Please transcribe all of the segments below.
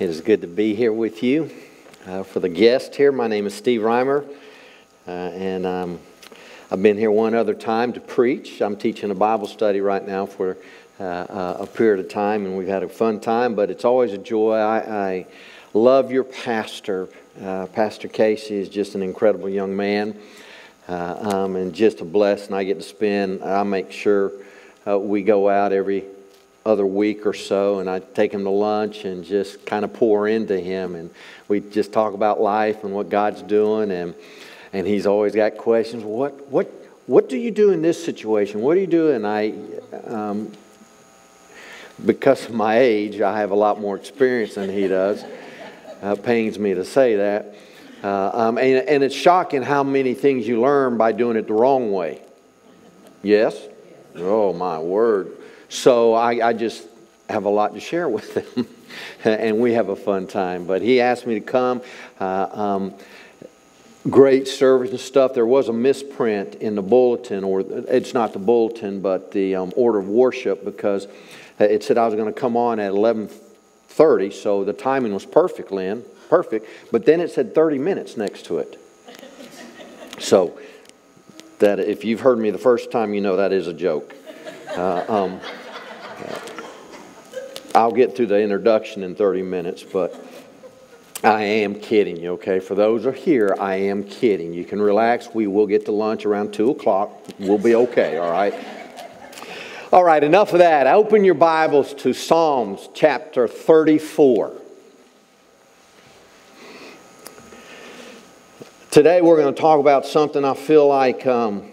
It is good to be here with you. Uh, for the guest here, my name is Steve Rymer, uh, and um, I've been here one other time to preach. I'm teaching a Bible study right now for uh, uh a period of time, and we've had a fun time, but it's always a joy. I, I love your pastor. Uh, pastor Casey is just an incredible young man, uh, um, and just a blessing. I get to spend, I make sure we go out every other week or so, and I take him to lunch and just kind of pour into him, and we just talk about life and what God's doing, and and he's always got questions. What what what do you do in this situation? What do you do? And I, um, because of my age, I have a lot more experience than he does. Uh, pains me to say that. Uh, um, and, and it's shocking how many things you learn by doing it the wrong way. Yes? Oh, my word. So I, I just have a lot to share with them, and we have a fun time. But he asked me to come. Uh, um, great service and stuff. There was a misprint in the bulletin, or it's not the bulletin, but the um, order of worship, because it said I was going to come on at 11:30, so the timing was perfect, Lynn, perfect. But then it said 30 minutes next to it. So that if you've heard me the first time, you know that is a joke. Uh, um, I'll get through the introduction in 30 minutes, but I am kidding you, okay? For those who are here, I am kidding. You can relax. We will get to lunch around 2 o'clock. We'll be okay, all right? All right, enough of that. Open your Bibles to Psalms chapter 34. Today we're going to talk about something I feel like um,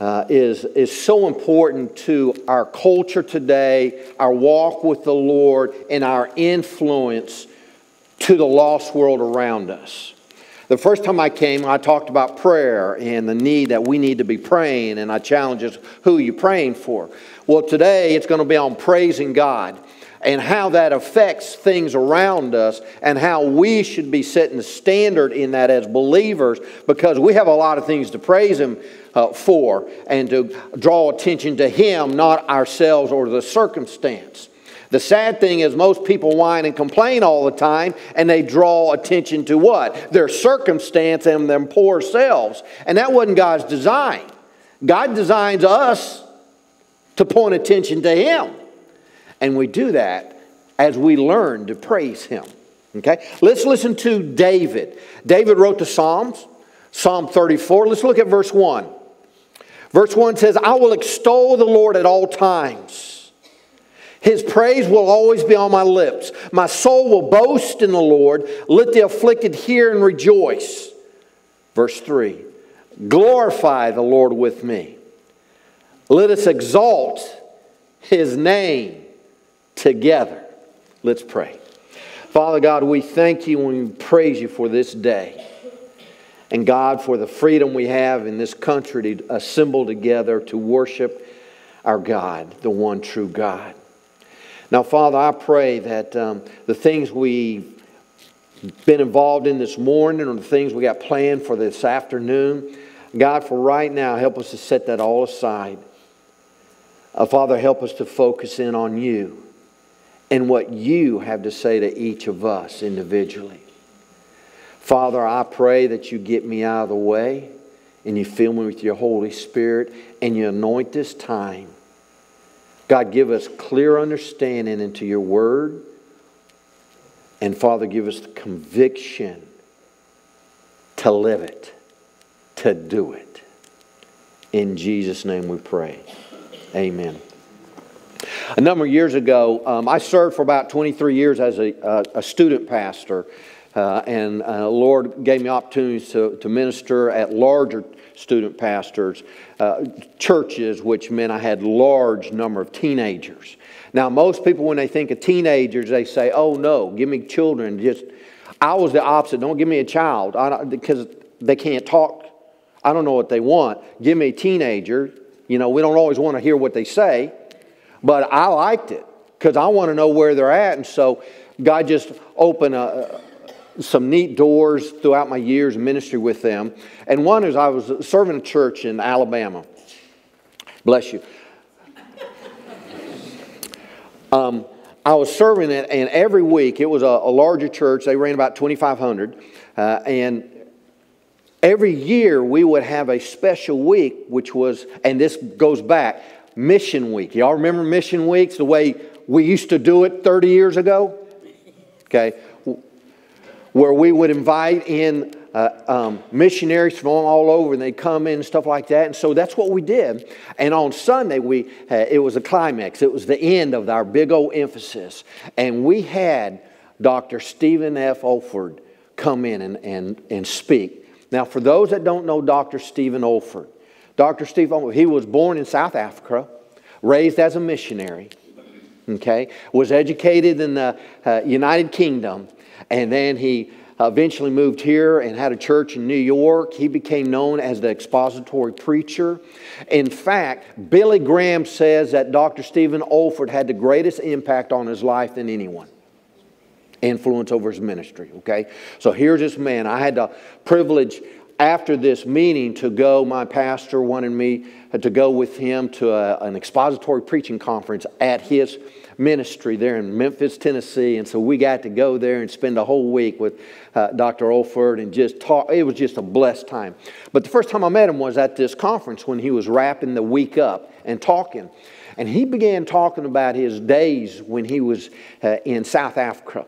uh, is, is so important to our culture today, our walk with the Lord, and our influence to the lost world around us. The first time I came, I talked about prayer and the need that we need to be praying, and I challenged us, who are you praying for? Well, today it's going to be on praising God and how that affects things around us and how we should be setting the standard in that as believers because we have a lot of things to praise Him uh, for and to draw attention to Him, not ourselves or the circumstance. The sad thing is, most people whine and complain all the time, and they draw attention to what? Their circumstance and their poor selves. And that wasn't God's design. God designs us to point attention to Him. And we do that as we learn to praise Him. Okay? Let's listen to David. David wrote the Psalms, Psalm 34. Let's look at verse 1. Verse 1 says, I will extol the Lord at all times. His praise will always be on my lips. My soul will boast in the Lord. Let the afflicted hear and rejoice. Verse 3 Glorify the Lord with me. Let us exalt his name together. Let's pray. Father God, we thank you and we praise you for this day. And God, for the freedom we have in this country to assemble together to worship our God, the one true God. Now, Father, I pray that um, the things we've been involved in this morning or the things we got planned for this afternoon, God, for right now, help us to set that all aside. Uh, Father, help us to focus in on you and what you have to say to each of us individually. Father, I pray that you get me out of the way and you fill me with your Holy Spirit and you anoint this time. God, give us clear understanding into your word. And Father, give us the conviction to live it, to do it. In Jesus' name we pray. Amen. A number of years ago, um, I served for about 23 years as a, uh, a student pastor. Uh, and uh, Lord gave me opportunities to, to minister at larger student pastors, uh, churches, which meant I had large number of teenagers. Now, most people, when they think of teenagers, they say, "Oh no, give me children." Just, I was the opposite. Don't give me a child, because they can't talk. I don't know what they want. Give me a teenager. You know, we don't always want to hear what they say. But I liked it because I want to know where they're at. And so God just opened a, some neat doors throughout my years of ministry with them. And one is I was serving a church in Alabama. Bless you. Um, I was serving it, and every week it was a, a larger church. They ran about 2,500. Uh, and every year we would have a special week, which was, and this goes back, Mission Week. Y'all remember Mission Weeks the way we used to do it 30 years ago? Okay. Where we would invite in uh, um, missionaries from all over, and they'd come in and stuff like that. And so that's what we did. And on Sunday, we uh, it was a climax. It was the end of our big old emphasis, and we had Dr. Stephen F. Olford come in and, and, and speak. Now, for those that don't know Dr. Stephen Olford, Dr. Stephen Olford, he was born in South Africa, raised as a missionary. Okay, was educated in the uh, United Kingdom, and then he eventually moved here and had a church in New York. He became known as the expository preacher. In fact, Billy Graham says that Dr. Stephen Olford had the greatest impact on his life than anyone. Influence over his ministry, okay? So here's this man. I had the privilege after this meeting to go, my pastor wanted me to go with him to a, an expository preaching conference at his ministry there in Memphis, Tennessee. And so we got to go there and spend a whole week with uh, Dr. Olford and just talk. It was just a blessed time. But the first time I met him was at this conference when he was wrapping the week up and talking. And he began talking about his days when he was uh, in South Africa.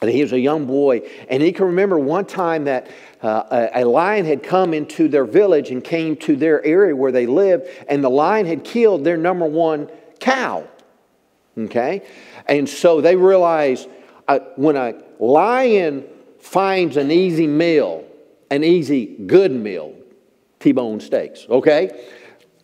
And he was a young boy, and he can remember one time that uh, a, lion had come into their village and came to their area where they lived, and the lion had killed their number one cow. Okay? And so they realized uh, when a lion finds an easy meal, an easy good meal, T-bone steaks, okay?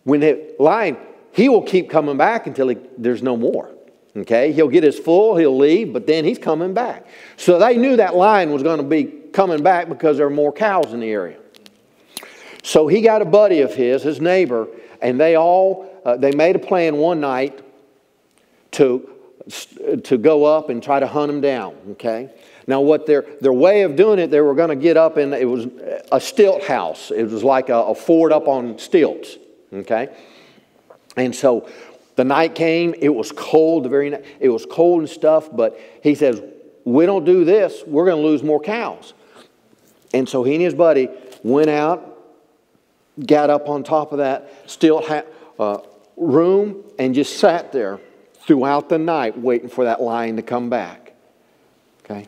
When the lion, he will keep coming back until he, there's no more. Okay, he'll get his full, he'll leave, but then he's coming back. So they knew that lion was going to be coming back because there are more cows in the area. So he got a buddy of his, his neighbor, and they all uh, they made a plan one night to, to go up and try to hunt him down, okay? Now, what their, their way of doing it, they were going to get up and it was a stilt house. It was like a, a fort up on stilts, okay? And so the night came, it was cold, the very night, it was cold and stuff, but he says, We don't do this, we're going to lose more cows. And so he and his buddy went out, got up on top of that stilt ha- uh, room, and just sat there throughout the night waiting for that lion to come back. Okay?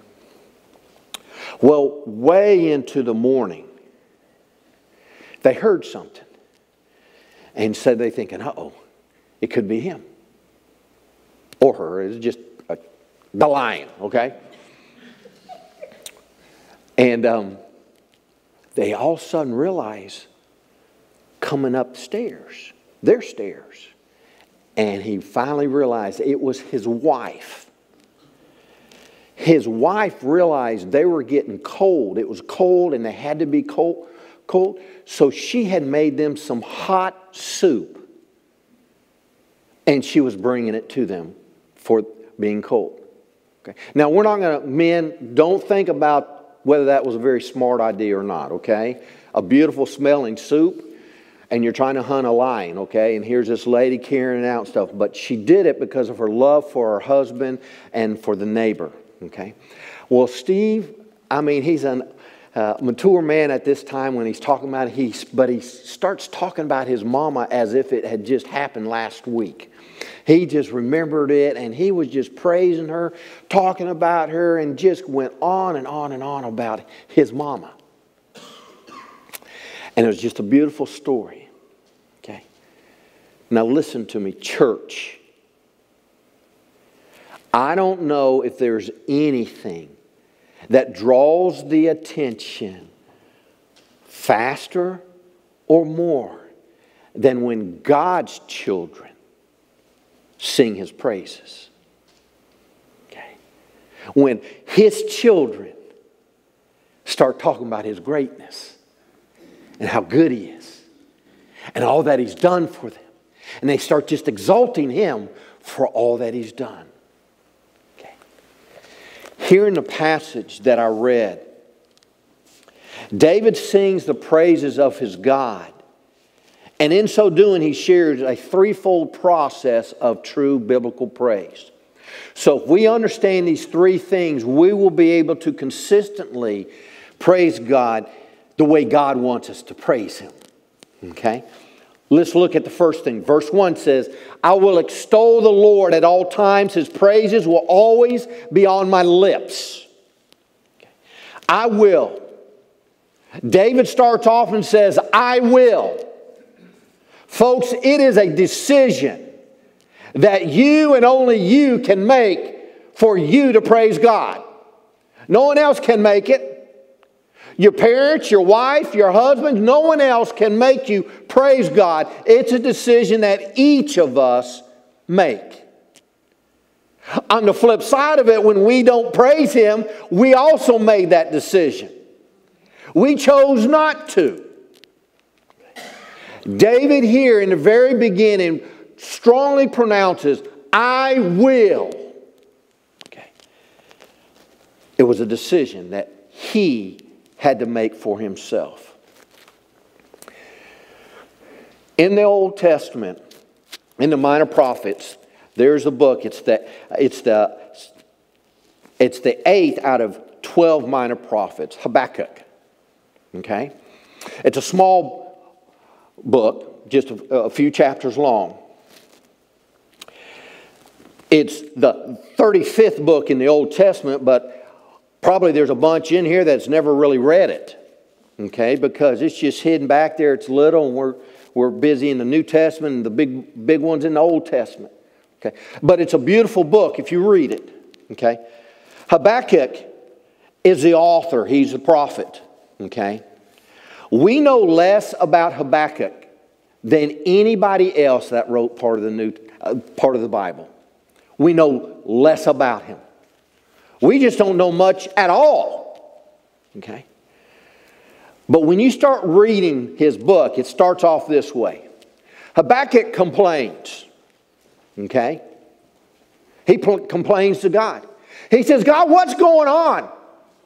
Well, way into the morning, they heard something. And said they thinking, uh oh, it could be him. Or her. It's just a, the lion, okay? And um, they all of a sudden realize coming upstairs, their stairs, and he finally realized it was his wife. His wife realized they were getting cold. It was cold and they had to be cold. cold. So she had made them some hot soup. And she was bringing it to them for being cold. Okay. Now, we're not going to, men, don't think about whether that was a very smart idea or not, okay? A beautiful smelling soup and you're trying to hunt a lion, okay? And here's this lady carrying out stuff. But she did it because of her love for her husband and for the neighbor, okay? Well, Steve, I mean, he's a uh, mature man at this time when he's talking about he, but he starts talking about his mama as if it had just happened last week. He just remembered it and he was just praising her, talking about her, and just went on and on and on about his mama. And it was just a beautiful story. Okay. Now, listen to me, church. I don't know if there's anything that draws the attention faster or more than when God's children sing his praises. Okay? When his children start talking about his greatness and how good he is and all that he's done for them and they start just exalting him for all that he's done. Here in the passage that I read, David sings the praises of his God. And in so doing, he shares a threefold process of true biblical praise. So if we understand these three things, we will be able to consistently praise God the way God wants us to praise Him. Okay? Let's look at the first thing. Verse 1 says, I will extol the Lord at all times. His praises will always be on my lips. I will. David starts off and says, I will. Folks, it is a decision that you and only you can make for you to praise God. No one else can make it. Your parents, your wife, your husband, no one else can make you praise God. It's a decision that each of us make. On the flip side of it, when we don't praise Him, we also made that decision. We chose not to. David, here in the very beginning, strongly pronounces, I will. Okay. It was a decision that he had to make for himself. In the Old Testament, in the Minor Prophets, there's a book. It's the, it's the, it's the eighth out of 12 minor prophets, Habakkuk. Okay? It's a small book, just a, a few chapters long. It's the 35th book in the Old Testament, but Probably there's a bunch in here that's never really read it, okay, because it's just hidden back there. It's little, and we're, we're busy in the New Testament and the big, big ones in the Old Testament, okay. But it's a beautiful book if you read it, okay. Habakkuk is the author, he's the prophet, okay. We know less about Habakkuk than anybody else that wrote part of the new uh, part of the Bible. We know less about him. We just don't know much at all. Okay? But when you start reading his book, it starts off this way Habakkuk complains. Okay? He complains to God. He says, God, what's going on?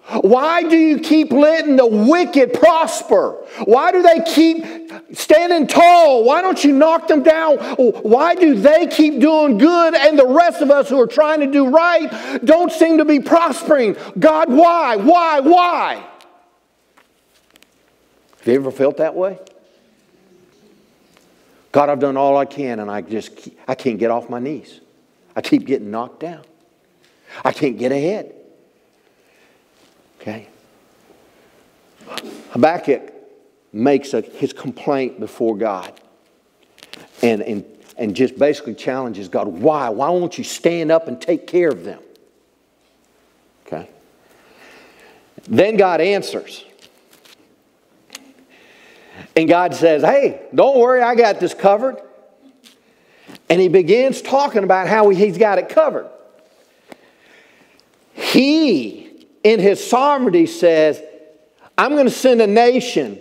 Why do you keep letting the wicked prosper? Why do they keep standing tall? Why don't you knock them down? Why do they keep doing good and the rest of us who are trying to do right don't seem to be prospering? God, why? Why? Why? Have you ever felt that way? God, I've done all I can and I just I can't get off my knees. I keep getting knocked down. I can't get ahead. Okay? Habakkuk makes a, his complaint before God and, and, and just basically challenges God. Why? Why won't you stand up and take care of them? Okay? Then God answers. And God says, Hey, don't worry, I got this covered. And he begins talking about how he's got it covered. He in his sovereignty says, I'm going to send a nation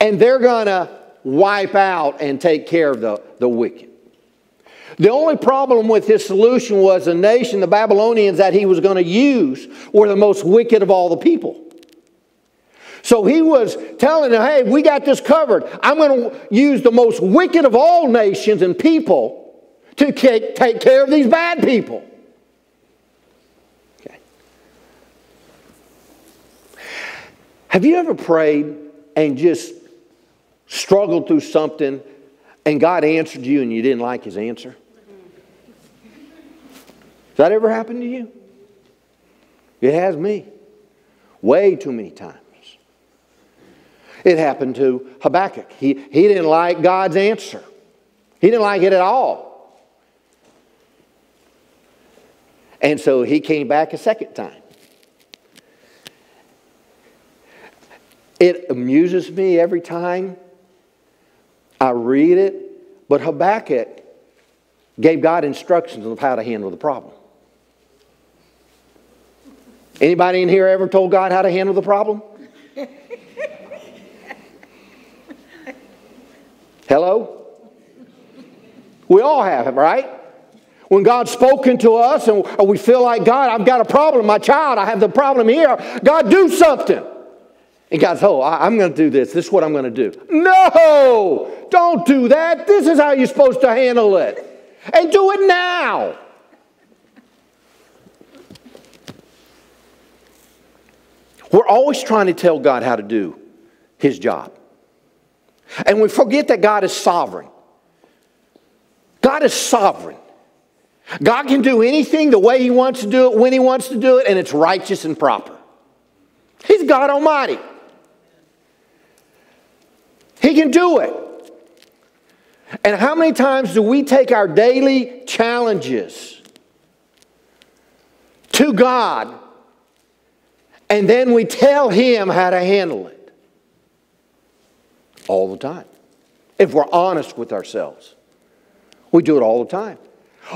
and they're going to wipe out and take care of the, the wicked. The only problem with his solution was the nation, the Babylonians that he was going to use, were the most wicked of all the people. So he was telling them, hey, we got this covered. I'm going to use the most wicked of all nations and people to take care of these bad people. Have you ever prayed and just struggled through something and God answered you and you didn't like his answer? Has that ever happened to you? It has me. Way too many times. It happened to Habakkuk. He, he didn't like God's answer, he didn't like it at all. And so he came back a second time. It amuses me every time I read it, but Habakkuk gave God instructions of how to handle the problem. Anybody in here ever told God how to handle the problem? Hello? We all have, right? When God's spoken to us and we feel like, God, I've got a problem, my child, I have the problem here. God, do something. And God's, Oh, I'm going to do this. This is what I'm going to do. No, don't do that. This is how you're supposed to handle it. and do it now. We're always trying to tell God how to do his job. And we forget that God is sovereign. God is sovereign. God can do anything the way He wants to do it, when He wants to do it, and it's righteous and proper. He's God Almighty. He can do it. And how many times do we take our daily challenges to God and then we tell Him how to handle it? All the time. If we're honest with ourselves, we do it all the time.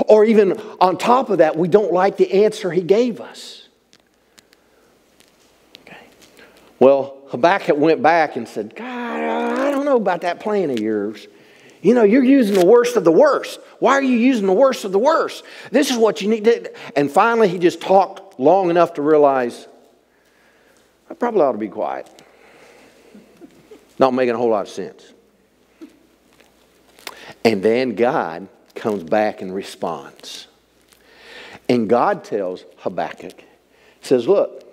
Or even on top of that, we don't like the answer He gave us. Okay. Well, Habakkuk went back and said, God, know about that plan of yours. You know, you're using the worst of the worst. Why are you using the worst of the worst? This is what you need to. And finally, he just talked long enough to realize I probably ought to be quiet. Not making a whole lot of sense. And then God comes back and responds. And God tells Habakkuk, says, Look,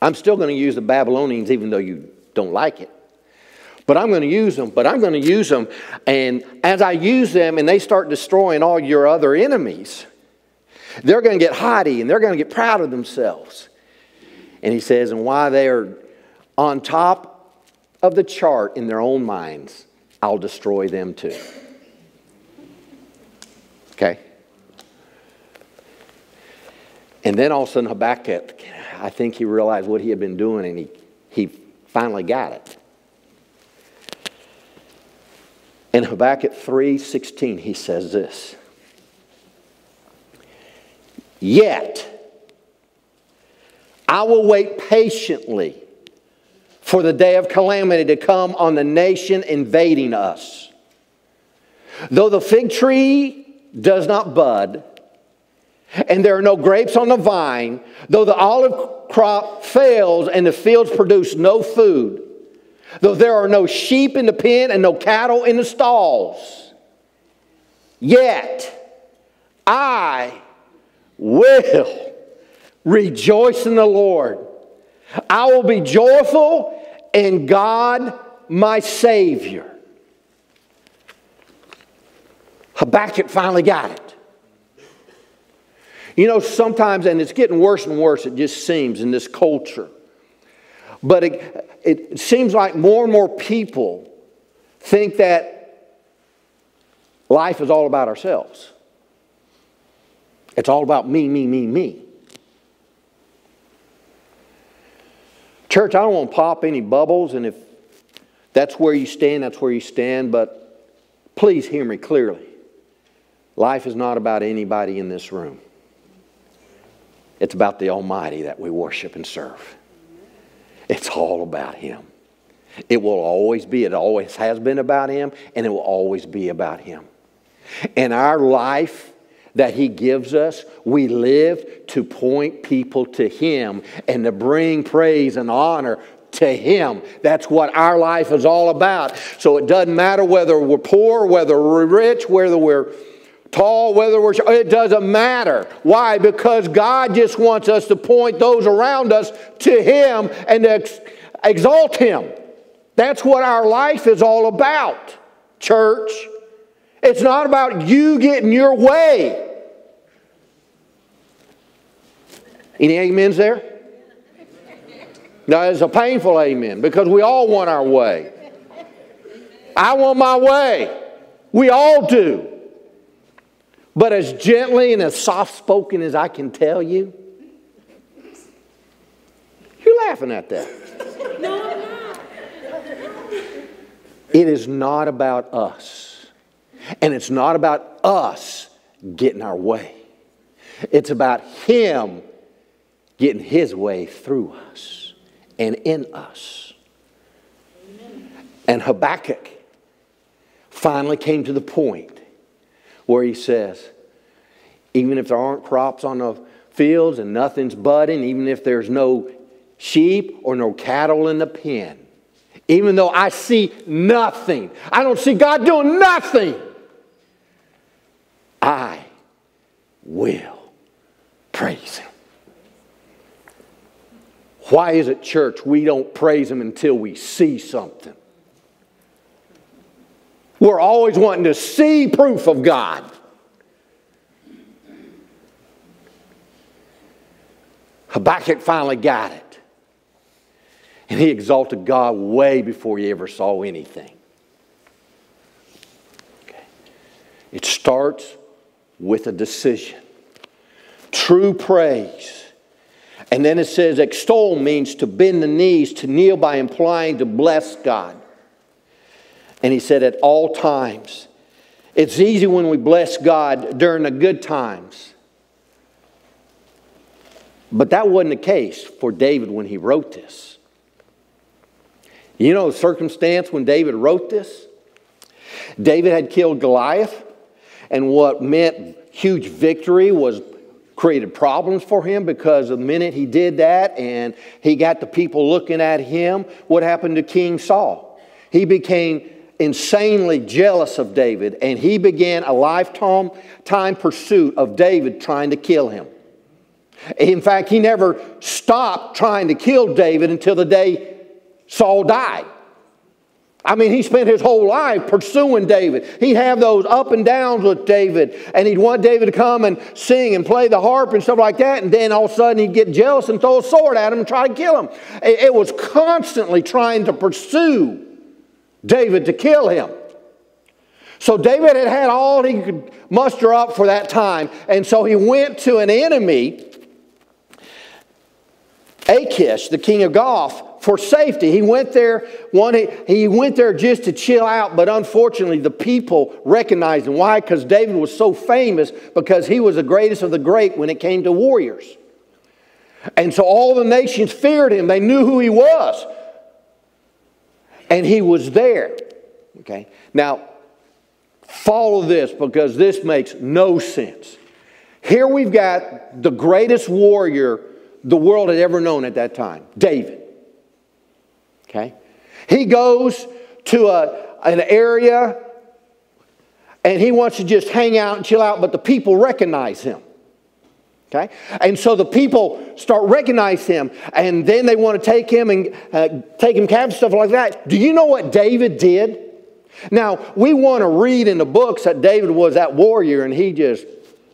I'm still going to use the Babylonians even though you don't like it. But I'm going to use them, but I'm going to use them. And as I use them and they start destroying all your other enemies, they're going to get haughty and they're going to get proud of themselves. And he says, and why they are on top of the chart in their own minds, I'll destroy them too. Okay? And then all of a sudden, Habakkuk, I think he realized what he had been doing and he, he finally got it. In Habakkuk 3:16 he says this. Yet I will wait patiently for the day of calamity to come on the nation invading us. Though the fig tree does not bud, and there are no grapes on the vine, though the olive crop fails and the fields produce no food, though there are no sheep in the pen and no cattle in the stalls, yet I will rejoice in the Lord. I will be joyful in God my Savior. Habakkuk finally got it. You know, sometimes, and it's getting worse and worse, it just seems in this culture. But it, it seems like more and more people think that life is all about ourselves. It's all about me, me, me, me. Church, I don't want to pop any bubbles, and if that's where you stand, that's where you stand, but please hear me clearly. Life is not about anybody in this room. It's about the Almighty that we worship and serve. It's all about Him. It will always be, it always has been about Him, and it will always be about Him. And our life that He gives us, we live to point people to Him and to bring praise and honor to Him. That's what our life is all about. So it doesn't matter whether we're poor, whether we're rich, whether we're tall, whether we're it doesn't matter. Why? Because God just wants us to point those around us to Him and to ex- exalt Him. That's what our life is all about, church. It's not about you getting your way. Any amens there? Now, it's a painful amen because we all want our way. I want my way. We all do. But as gently and as soft spoken as I can tell you, you're laughing at that. No, I'm not. It is not about us. And it's not about us getting our way. It's about Him getting His way through us and in us. Amen. And Habakkuk finally came to the point where he says, even if there aren't crops on the fields and nothing's budding, even if there's no sheep or no cattle in the pen, even though I see nothing, I don't see God doing nothing. I will praise Him. Why is it, church, we don't praise Him until we see something? We're always wanting to see proof of God. Habakkuk finally got it. And he exalted God way before he ever saw anything. Okay. It starts with a decision. True praise. And then it says, extol means to bend the knees, to kneel by implying to bless God. And he said, at all times. It's easy when we bless God during the good times. But that wasn't the case for David when he wrote this. You know the circumstance when David wrote this? David had killed Goliath, and what meant huge victory was created problems for him because the minute he did that and he got the people looking at him, what happened to King Saul? He became insanely jealous of David, and he began a lifetime time pursuit of David trying to kill him. In fact, he never stopped trying to kill David until the day Saul died. I mean, he spent his whole life pursuing David. He'd have those up and downs with David, and he'd want David to come and sing and play the harp and stuff like that, and then all of a sudden he'd get jealous and throw a sword at him and try to kill him. It was constantly trying to pursue David to kill him. So David had had all he could muster up for that time, and so he went to an enemy, Achish, the king of Gath, for safety. He went there one he went there just to chill out, but unfortunately the people recognized him. Why? Because David was so famous because he was the greatest of the great when it came to warriors. And so all the nations feared him. They knew who he was and he was there. Okay? Now, follow this because this makes no sense. Here we've got the greatest warrior the world had ever known at that time David. Okay? He goes to a, an area and he wants to just hang out and chill out, but the people recognize him. Okay? And so the people start recognize him, and then they want to take him and uh, take him captive, stuff like that. Do you know what David did? Now, we want to read in the books that David was that warrior and he just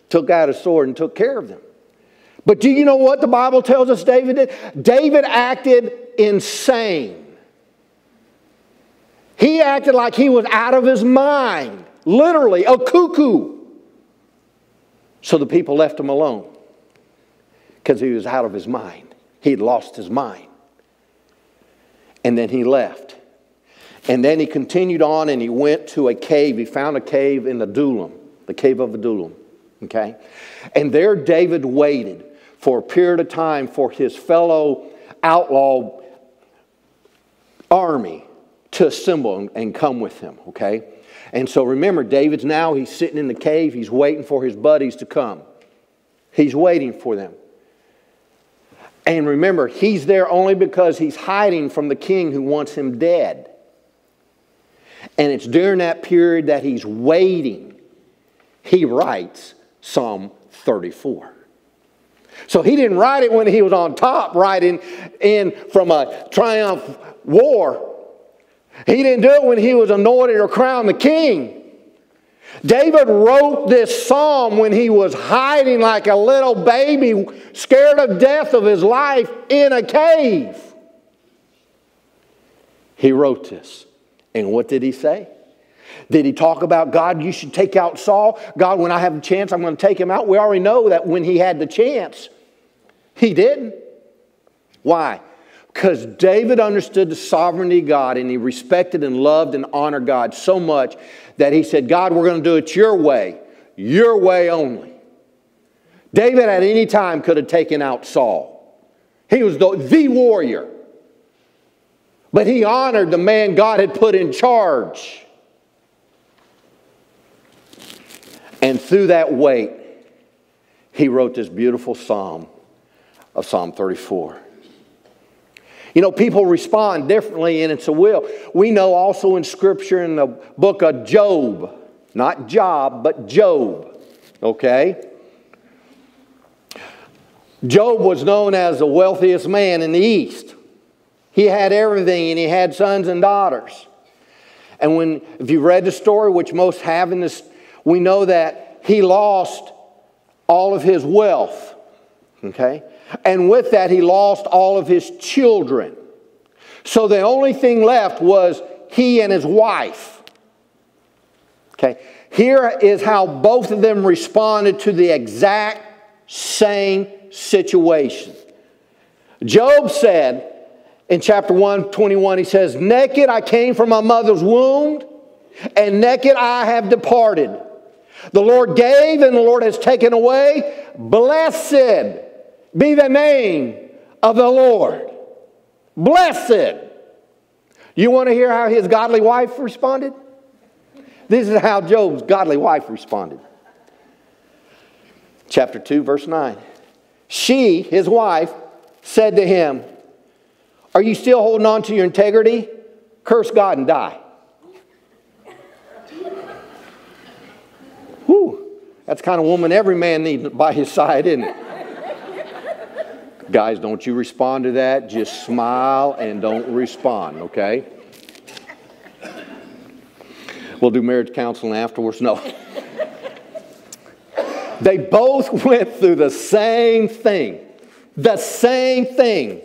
took out his sword and took care of them. But do you know what the Bible tells us David did? David acted insane. He acted like he was out of his mind, literally, a cuckoo. So the people left him alone because he was out of his mind. He'd lost his mind. And then he left. And then he continued on and he went to a cave. He found a cave in Adullam, the cave of Adullam. Okay? And there David waited for a period of time for his fellow outlaw army to assemble and come with him. Okay? And so remember, David's now, he's sitting in the cave, he's waiting for his buddies to come. He's waiting for them. And remember, he's there only because he's hiding from the king who wants him dead. And it's during that period that he's waiting, he writes Psalm 34. So he didn't write it when he was on top, writing in from a triumph war. He didn't do it when he was anointed or crowned the king. David wrote this psalm when he was hiding like a little baby, scared of death of his life in a cave. He wrote this. And what did he say? Did he talk about God, you should take out Saul? God, when I have a chance, I'm going to take him out. We already know that when he had the chance, he didn't. Why? Because David understood the sovereignty of God and he respected and loved and honored God so much that he said, God, we're going to do it your way, your way only. David at any time could have taken out Saul. He was the, the warrior. But he honored the man God had put in charge. And through that weight, he wrote this beautiful psalm of Psalm 34. You know, people respond differently, and it's a will. We know also in Scripture in the book of Job, not Job, but Job, okay? Job was known as the wealthiest man in the East. He had everything and he had sons and daughters. And when, if you've read the story, which most have in this, we know that he lost all of his wealth. Okay? And with that, he lost all of his children. So the only thing left was he and his wife. Okay? Here is how both of them responded to the exact same situation. Job said in chapter 121, he says, Naked I came from my mother's womb, and naked I have departed. The Lord gave, and the Lord has taken away. Blessed be the name of the Lord. Blessed. You want to hear how his godly wife responded? This is how Job's godly wife responded. Chapter 2, verse 9. She, his wife, said to him, Are you still holding on to your integrity? Curse God and die. Whew, that's kind of woman every man needs by his side, isn't it? Guys, don't you respond to that. Just smile and don't respond, okay? We'll do marriage counseling afterwards. No. they both went through the same thing. The same thing.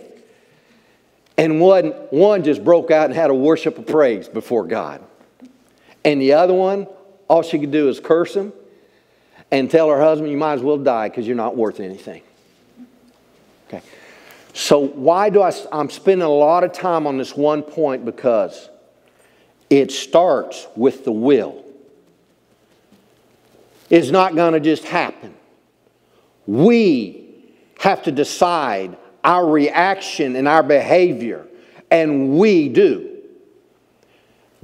And one, one just broke out and had a worship of praise before God. And the other one, all she could do is curse him and tell her husband, You might as well die because you're not worth anything. So, why do I? I'm spending a lot of time on this one point because it starts with the will. It's not going to just happen. We have to decide our reaction and our behavior, and we do.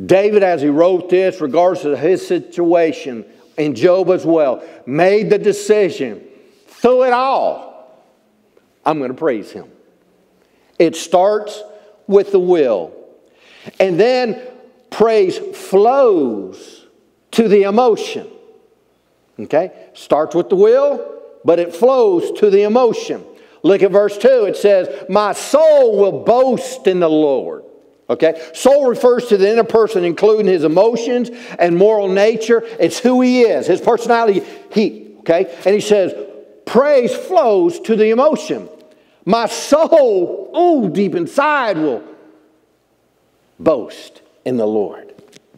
David, as he wrote this, regardless of his situation, and Job as well, made the decision through it all, I'm going to praise him. It starts with the will. And then praise flows to the emotion. Okay? Starts with the will, but it flows to the emotion. Look at verse 2. It says, My soul will boast in the Lord. Okay? Soul refers to the inner person, including his emotions and moral nature. It's who he is, his personality. He, okay? And he says, Praise flows to the emotion. My soul, oh, deep inside, will boast in the Lord.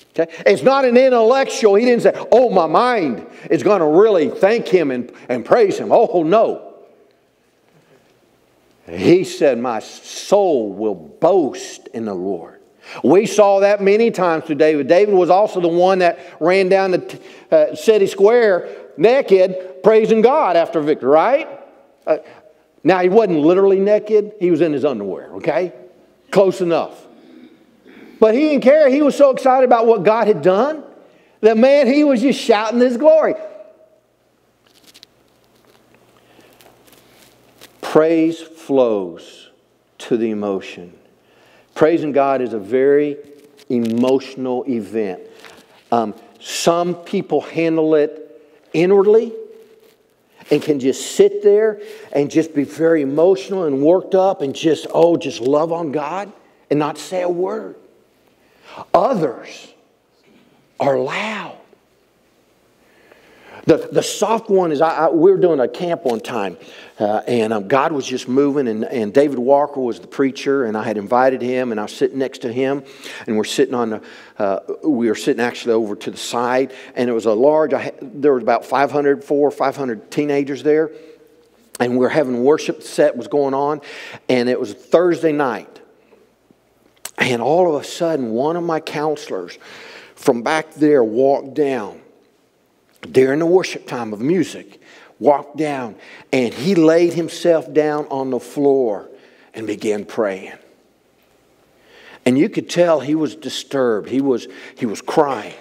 Okay? It's not an intellectual. He didn't say, oh, my mind is going to really thank him and, and praise him. Oh, no. He said, my soul will boast in the Lord. We saw that many times to David. David was also the one that ran down the uh, city square naked, praising God after victory, right? Uh, now, he wasn't literally naked, he was in his underwear, okay? Close enough. But he didn't care. He was so excited about what God had done that, man, he was just shouting his glory. Praise flows to the emotion. Praising God is a very emotional event. Um, some people handle it inwardly and can just sit there and just be very emotional and worked up and just, oh, just love on God and not say a word. Others are loud. The, the soft one is, I, I, we were doing a camp one time, uh, and um, God was just moving, and, and David Walker was the preacher, and I had invited him, and I was sitting next to him, and we're sitting on the, uh, we were sitting actually over to the side, and it was a large, I, there was about 500, 400, 500 teenagers there, and we were having worship set was going on, and it was Thursday night, and all of a sudden, one of my counselors from back there walked down during the worship time of music, walked down, and he laid himself down on the floor and began praying. And you could tell he was disturbed. He was, he was crying.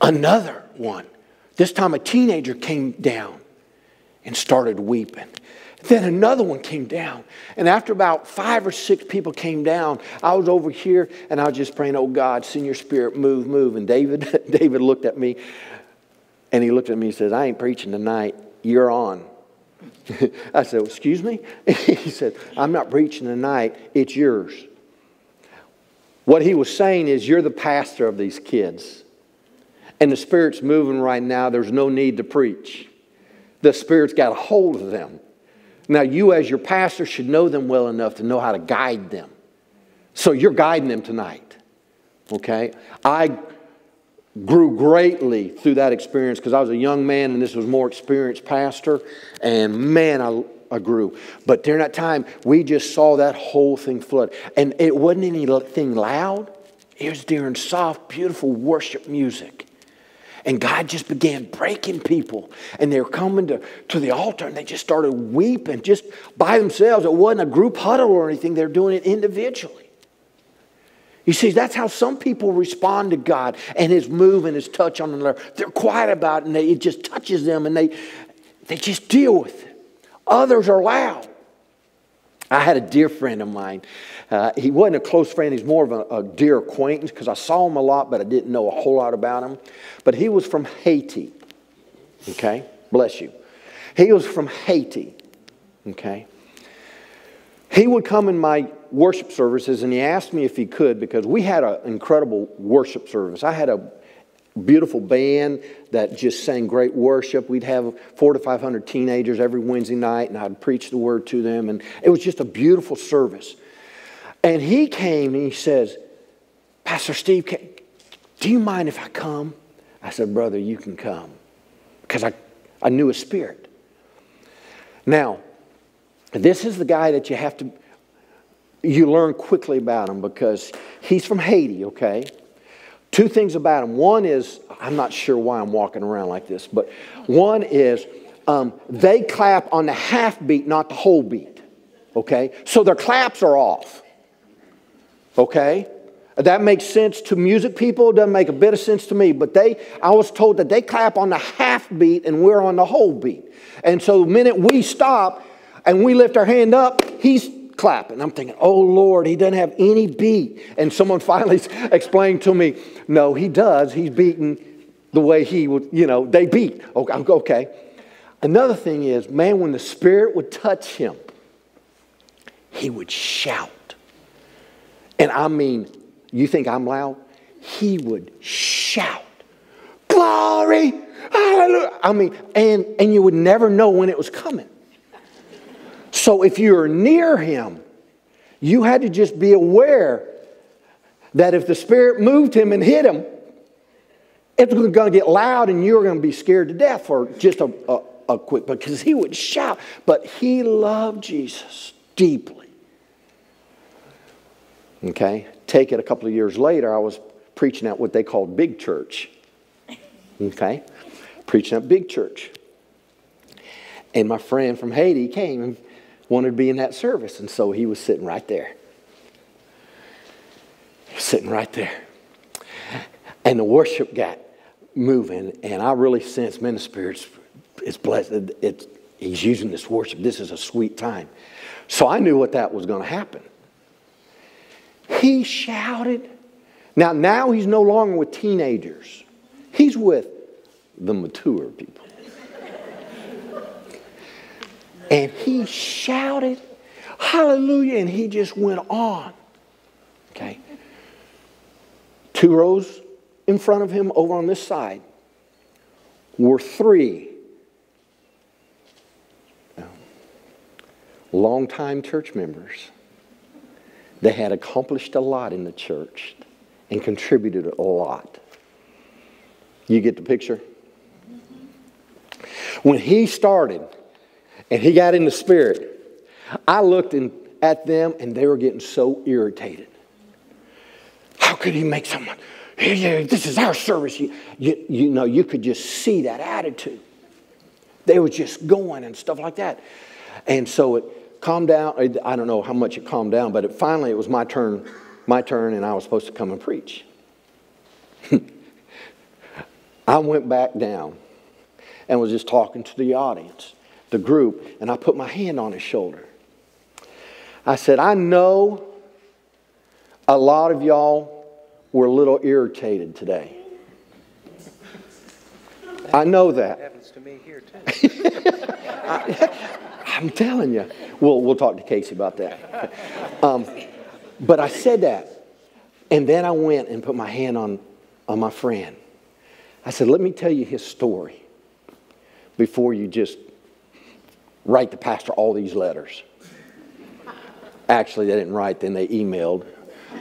Another one, this time a teenager came down and started weeping. Then another one came down. And after about five or six people came down, I was over here and I was just praying, Oh God, send your spirit, move, move. And David, David looked at me and he looked at me and says, I ain't preaching tonight. You're on. I said, Excuse me? he said, I'm not preaching tonight, it's yours. What he was saying is, You're the pastor of these kids. And the Spirit's moving right now. There's no need to preach. The Spirit's got a hold of them. Now, you, as your pastor, should know them well enough to know how to guide them. So you're guiding them tonight. Okay? I grew greatly through that experience because I was a young man and this was more experienced pastor. And man, I, I grew. But during that time, we just saw that whole thing flood. And it wasn't anything loud, it was during soft, beautiful worship music. And God just began breaking people. And they were coming to, to the altar and they just started weeping just by themselves. It wasn't a group huddle or anything, they're doing it individually. You see, that's how some people respond to God and His move and His touch on them. They're quiet about it and they, it just touches them and they, they just deal with it. Others are loud. I had a dear friend of mine. Uh, he wasn't a close friend, he's more of a, a dear acquaintance because I saw him a lot, but I didn't know a whole lot about him. But he was from Haiti. Okay? Bless you. He was from Haiti. Okay? He would come in my worship services and he asked me if he could because we had an incredible worship service. I had a beautiful band that just sang great worship. We'd have four to 500 teenagers every Wednesday night and I'd preach the word to them. And it was just a beautiful service. And he came and he says, Pastor Steve, can, do you mind if I come? I said, Brother, you can come. Because I, I knew his spirit. Now, this is the guy that you have to, you learn quickly about him because he's from Haiti, okay? Two things about him. One is, I'm not sure why I'm walking around like this, but one is um, they clap on the half beat, not the whole beat, okay? So their claps are off, okay? That makes sense to music people, it doesn't make a bit of sense to me, but they, I was told that they clap on the half beat and we're on the whole beat. And so the minute we stop, and we lift our hand up, he's clapping. I'm thinking, oh Lord, he doesn't have any beat. And someone finally explained to me, no, he does. He's beating the way he would, you know, they beat. Oh, okay, okay. Another thing is, man, when the Spirit would touch him, he would shout. And I mean, you think I'm loud? He would shout, Glory! Hallelujah! I mean, and, and you would never know when it was coming. So if you're near him, you had to just be aware that if the Spirit moved him and hit him, it was going to get loud and you were going to be scared to death for just a, a, a quick, because he would shout. But he loved Jesus deeply. Okay? Take it a couple of years later, I was preaching at what they called big church. Okay? Preaching at big church. And my friend from Haiti came and wanted to be in that service. And so he was sitting right there. Sitting right there. And the worship got moving, and I really sensed, man, the Spirit's is blessed. It's, he's using this worship. This is a sweet time. So I knew what that was going to happen. He shouted. Now, now he's no longer with teenagers. He's with the mature people. And he shouted, Hallelujah. And he just went on. Okay. Two rows in front of him over on this side were three longtime church members. They had accomplished a lot in the church and contributed a lot. You get the picture? When he started, and he got in the spirit. I looked in, at them and they were getting so irritated. How could he make someone, yeah, this is our service. You, you, you know, you could just see that attitude. They were just going and stuff like that. And so it calmed down. I don't know how much it calmed down, but it, finally it was my turn, my turn, and I was supposed to come and preach. I went back down and was just talking to the audience the group, and I put my hand on his shoulder. I said, I know a lot of y'all were a little irritated today. I know that. Happens to me here too. I, am telling you. We'll, we'll talk to Casey about that. Um, but I said that. And then I went and put my hand on, on my friend. I said, let me tell you his story before you just write the pastor all these letters. Actually, they didn't write, then they emailed.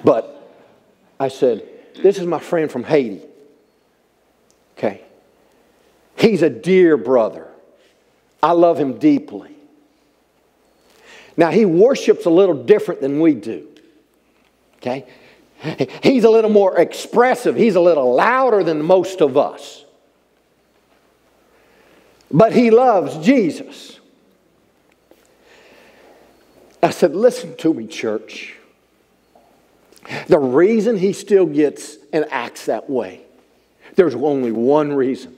But I said, This is my friend from Haiti. Okay. He's a dear brother. I love him deeply. Now, he worships a little different than we do. Okay? He's a little more expressive, he's a little louder than most of us. But he loves Jesus. I said, Listen to me, church. The reason he still gets and acts that way, there's only one reason.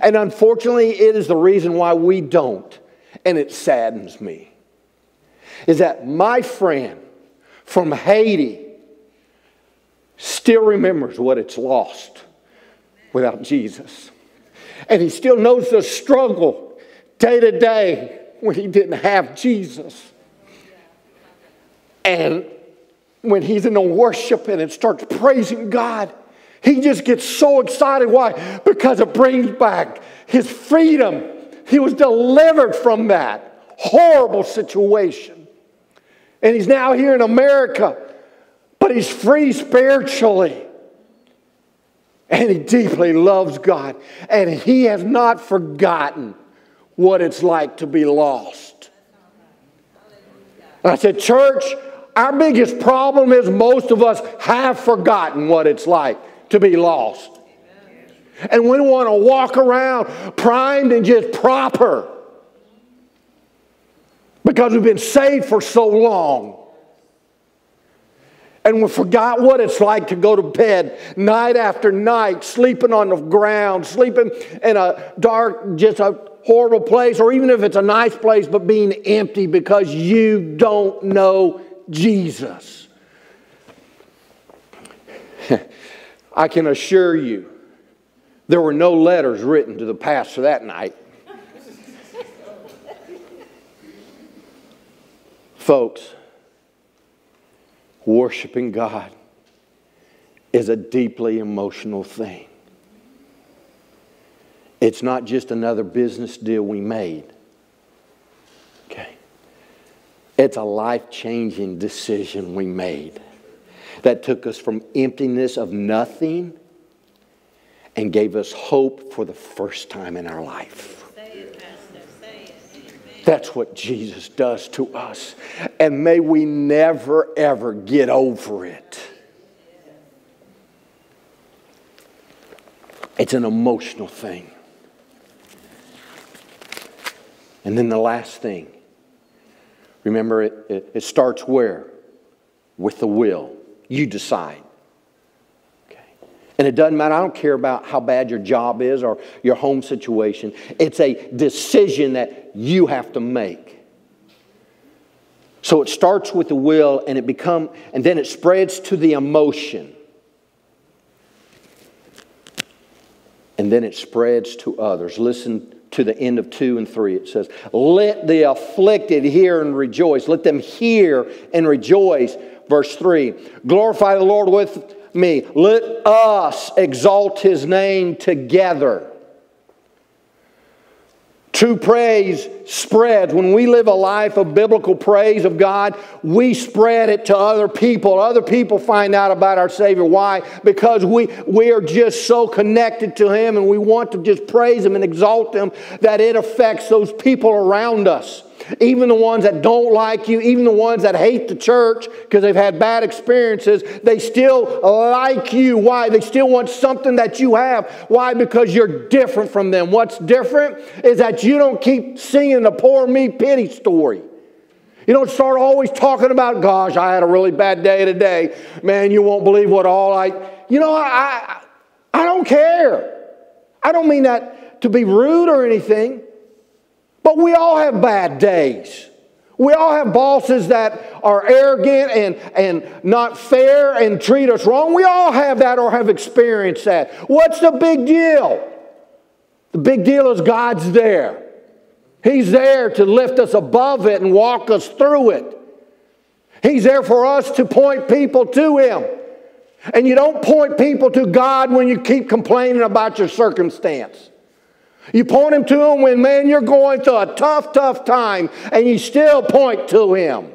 And unfortunately, it is the reason why we don't, and it saddens me. Is that my friend from Haiti still remembers what it's lost without Jesus. And he still knows the struggle day to day when he didn't have Jesus. And when he's in the worship and it starts praising God, he just gets so excited. Why? Because it brings back his freedom. He was delivered from that horrible situation. And he's now here in America, but he's free spiritually. And he deeply loves God. And he has not forgotten what it's like to be lost. I said, Church, our biggest problem is most of us have forgotten what it's like to be lost. And we want to walk around primed and just proper because we've been saved for so long. And we forgot what it's like to go to bed night after night, sleeping on the ground, sleeping in a dark, just a horrible place, or even if it's a nice place, but being empty because you don't know Jesus. I can assure you, there were no letters written to the pastor that night. Folks, worshiping God is a deeply emotional thing. It's not just another business deal we made. Okay. It's a life changing decision we made that took us from emptiness of nothing and gave us hope for the first time in our life. That's what Jesus does to us. And may we never, ever get over it. It's an emotional thing. And then the last thing remember, it, it, it starts where? With the will. You decide. Okay. And it doesn't matter, I don't care about how bad your job is or your home situation. It's a decision that you have to make. So it starts with the will and it become and then it spreads to the emotion. And then it spreads to others. Listen to the end of 2 and 3. It says, Let the afflicted hear and rejoice. Let them hear and rejoice. Verse 3 Glorify the Lord with me. Let us exalt his name together. True praise spreads. When we live a life of biblical praise of God, we spread it to other people. Other people find out about our Savior. Why? Because we, we are just so connected to Him and we want to just praise Him and exalt Him that it affects those people around us even the ones that don't like you, even the ones that hate the church because they've had bad experiences, they still like you. Why? They still want something that you have. Why? Because you're different from them. What's different is that you don't keep singing the poor me pity story. You don't start always talking about, gosh, I had a really bad day today. Man, you won't believe what all I, you know, I, I, I don't care. I don't mean that to be rude or anything. But we all have bad days. We all have bosses that are arrogant and, and not fair and treat us wrong. We all have that or have experienced that. What's the big deal? The big deal is God's there. He's there to lift us above it and walk us through it. He's there for us to point people to Him. And you don't point people to God when you keep complaining about your circumstance. You point him to Him when, man, you're going through a tough, tough time, and you still point to Him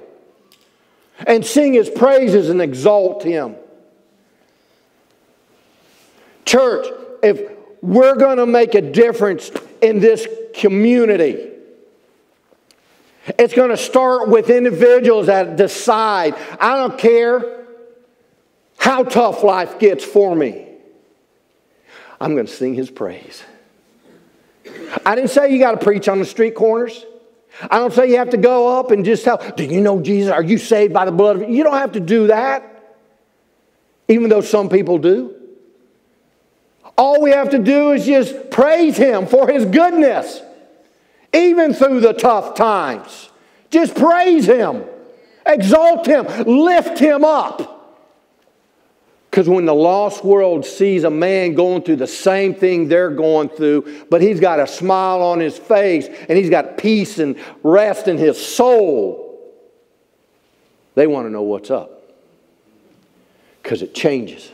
and sing His praises and exalt Him. Church, if we're going to make a difference in this community, it's going to start with individuals that decide, I don't care how tough life gets for me, I'm going to sing his praise. I didn't say you got to preach on the street corners. I don't say you have to go up and just tell, Do you know Jesus? Are you saved by the blood of You don't have to do that, even though some people do. All we have to do is just praise Him for His goodness, even through the tough times. Just praise Him, exalt Him, lift Him up. Because when the lost world sees a man going through the same thing they're going through, but he's got a smile on his face and he's got peace and rest in his soul, they want to know what's up. Because it changes.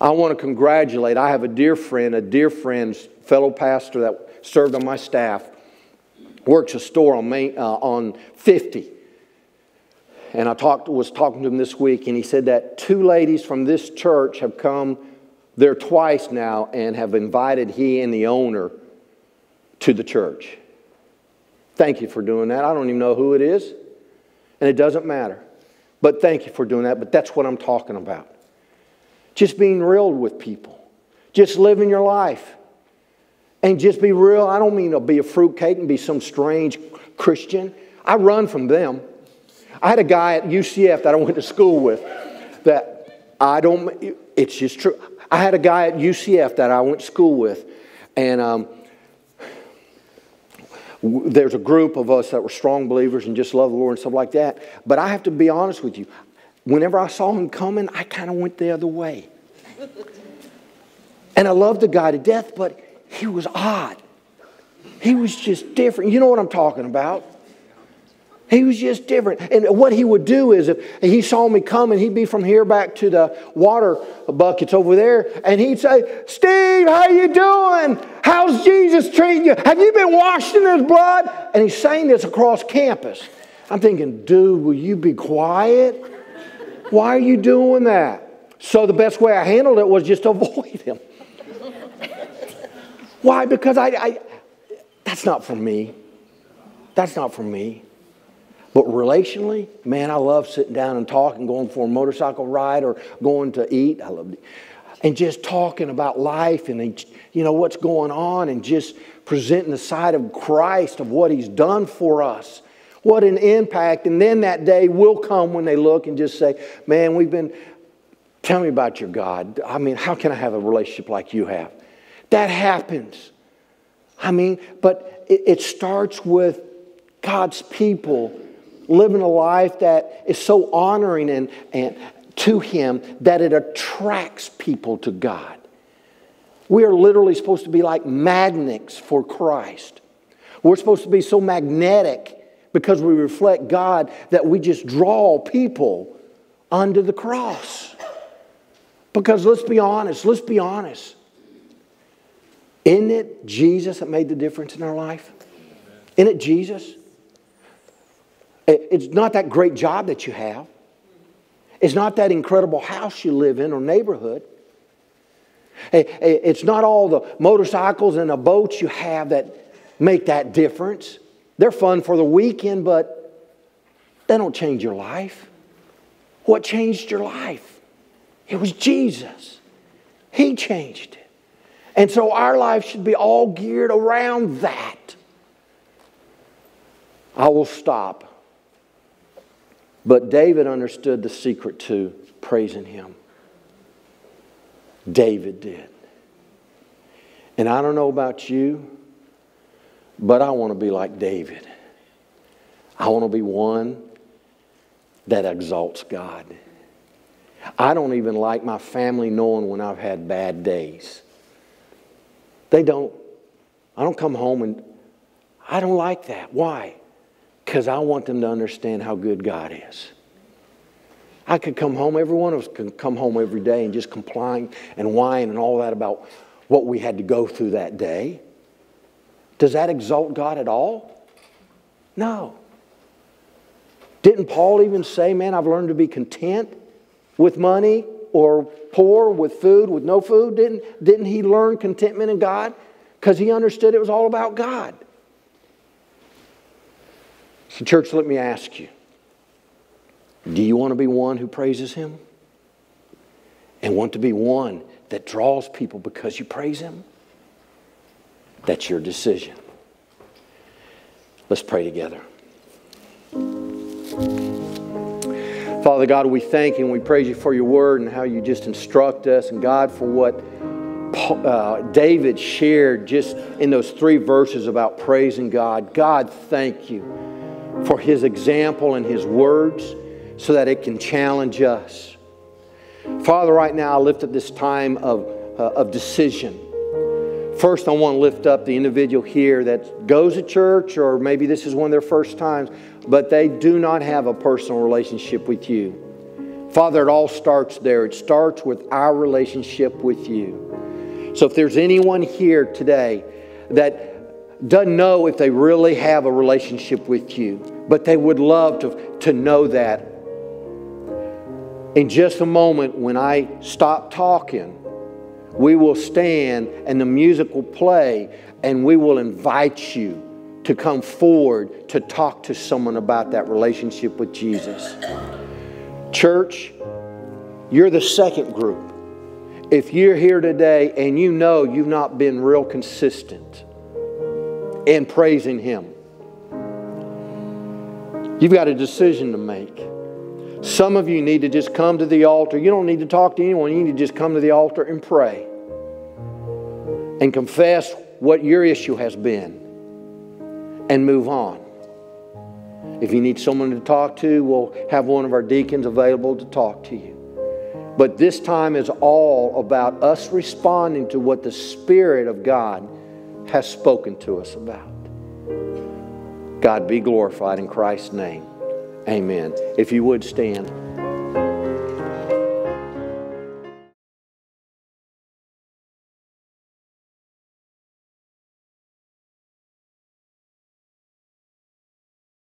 I want to congratulate. I have a dear friend, a dear friend, fellow pastor that served on my staff, works a store on, uh, on 50. And I talked, was talking to him this week, and he said that two ladies from this church have come there twice now and have invited he and the owner to the church. Thank you for doing that. I don't even know who it is, and it doesn't matter. But thank you for doing that. But that's what I'm talking about. Just being real with people. Just living your life. And just be real. I don't mean to be a fruitcake and be some strange Christian. I run from them. I had a guy at UCF that I went to school with that I don't, it's just true. I had a guy at UCF that I went to school with, and um, there's a group of us that were strong believers and just love the Lord and stuff like that. But I have to be honest with you whenever I saw him coming, I kind of went the other way. And I loved the guy to death, but he was odd. He was just different. You know what I'm talking about. He was just different. And what he would do is if he saw me coming, he'd be from here back to the water buckets over there, and he'd say, Steve, how you doing? How's Jesus treating you? Have you been washed in his blood? And he's saying this across campus. I'm thinking, dude, will you be quiet? Why are you doing that? So the best way I handled it was just to avoid him. Why? Because I, I that's not for me. That's not for me. But relationally, man, I love sitting down and talking, going for a motorcycle ride or going to eat. I love it. And just talking about life and you know what's going on and just presenting the side of Christ of what he's done for us. What an impact. And then that day will come when they look and just say, Man, we've been, tell me about your God. I mean, how can I have a relationship like you have? That happens. I mean, but it, it starts with God's people living a life that is so honoring and, and to Him that it attracts people to God. We are literally supposed to be like magnets for Christ. We're supposed to be so magnetic because we reflect God that we just draw people onto the cross. Because let's be honest, let's be honest. Isn't it Jesus that made the difference in our life? Isn't it Jesus? It's not that great job that you have. It's not that incredible house you live in or neighborhood. It's not all the motorcycles and the boats you have that make that difference. They're fun for the weekend, but they don't change your life. What changed your life? It was Jesus. He changed it. And so our life should be all geared around that. I will stop. But David understood the secret to praising him. David did. And I don't know about you, but I want to be like David. I want to be one that exalts God. I don't even like my family knowing when I've had bad days. They don't. I don't come home and I don't like that. Why? Because I want them to understand how good God is. I could come home, every one of us can come home every day and just complain and whine and all that about what we had to go through that day. Does that exalt God at all? No. Didn't Paul even say, man, I've learned to be content with money or poor with food, with no food? Didn't, didn't he learn contentment in God? Because he understood it was all about God. So, church, let me ask you do you want to be one who praises him? And want to be one that draws people because you praise him? That's your decision. Let's pray together. Father God, we thank you and we praise you for your word and how you just instruct us, and God, for what uh, David shared just in those three verses about praising God. God, thank you for his example and his words so that it can challenge us. Father, right now I lift up this time of, uh, of decision. First, I want to lift up the individual here that goes to church, or maybe this is one of their first times, but they do not have a personal relationship with you. Father, it all starts there. It starts with our relationship with you. So if there's anyone here today that doesn't know if they really have a relationship with you, but they would love to, to know that, in just a moment, when I stop talking, we will stand and the music will play, and we will invite you to come forward to talk to someone about that relationship with Jesus. Church, you're the second group. If you're here today and you know you've not been real consistent in praising Him, you've got a decision to make. Some of you need to just come to the altar. You don't need to talk to anyone. You need to just come to the altar and pray and confess what your issue has been and move on. If you need someone to talk to, we'll have one of our deacons available to talk to you. But this time is all about us responding to what the Spirit of God has spoken to us about. God be glorified in Christ's name. Amen. If you would stand.